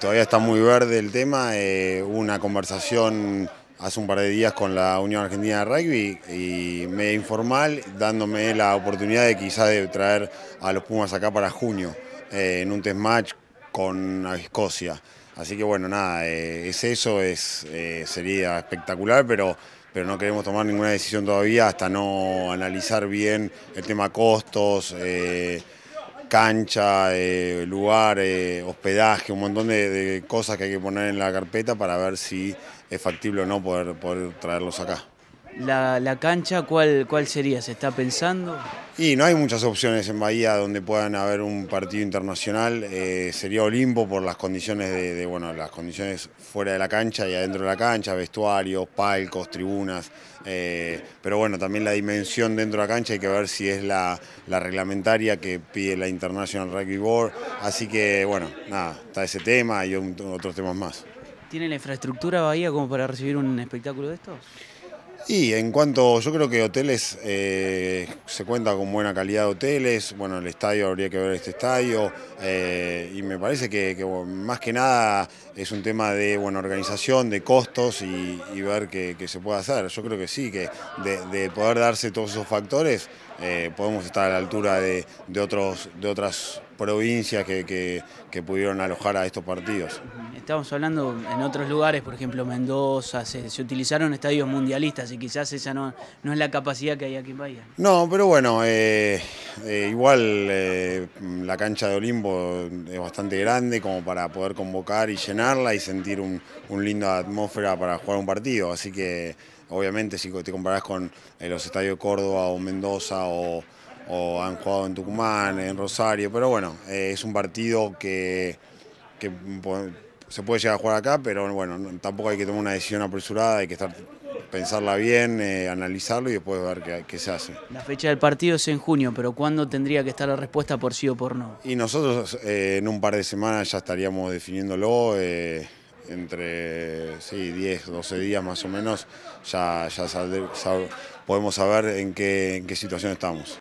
Todavía está muy verde el tema, eh, una conversación hace un par de días con la Unión Argentina de Rugby y media informal, dándome la oportunidad de quizás de traer a los Pumas acá para junio, eh, en un test match con Escocia. Así que bueno, nada, eh, es eso, es, sería espectacular, pero, pero no queremos tomar ninguna decisión todavía hasta no analizar bien el tema costos, cancha, eh, lugar, eh, hospedaje, un montón de, cosas que hay que poner en la carpeta para ver si es factible o no poder traerlos acá. La, cancha, ¿cuál, ¿cuál sería? ¿Se está pensando? Y no hay muchas opciones en Bahía donde puedan haber un partido internacional. Eh, sería Olimpo por las condiciones de, bueno, las condiciones fuera de la cancha y adentro de la cancha, vestuarios, palcos, tribunas. Eh, pero bueno, también la dimensión dentro de la cancha hay que ver si es la, reglamentaria que pide la International Rugby Board. Así que bueno, nada, está ese tema y otros temas más. ¿Tiene la infraestructura Bahía como para recibir un espectáculo de estos? Y en cuanto, yo creo que hoteles, eh, se cuenta con buena calidad de hoteles, bueno, el estadio habría que ver este estadio, eh, y me parece que, más que nada es un tema de buena organización, de costos y, ver qué, se puede hacer. Yo creo que sí, que de, poder darse todos esos factores, eh, podemos estar a la altura de, otros, de otras provincias que, pudieron alojar a estos partidos. Estamos hablando en otros lugares, por ejemplo Mendoza, se, utilizaron estadios mundialistas y quizás esa no, no, es la capacidad que hay aquí en Bahía. No, pero bueno, eh, eh, igual eh, la cancha de Olimpo es bastante grande como para poder convocar y llenarla y sentir un, un linda atmósfera para jugar un partido, así que obviamente si te comparás con los estadios de Córdoba o Mendoza o o han jugado en Tucumán, en Rosario, pero bueno, eh, es un partido que, se puede llegar a jugar acá, pero bueno, tampoco hay que tomar una decisión apresurada, hay que estar pensarla bien, eh, analizarlo y después ver qué, se hace. La fecha del partido es en junio, pero ¿cuándo tendría que estar la respuesta por sí o por no? Y nosotros eh, en un par de semanas ya estaríamos definiéndolo, entre sí, 10, 12 días más o menos, ya, ya podemos saber en qué, en qué situación estamos.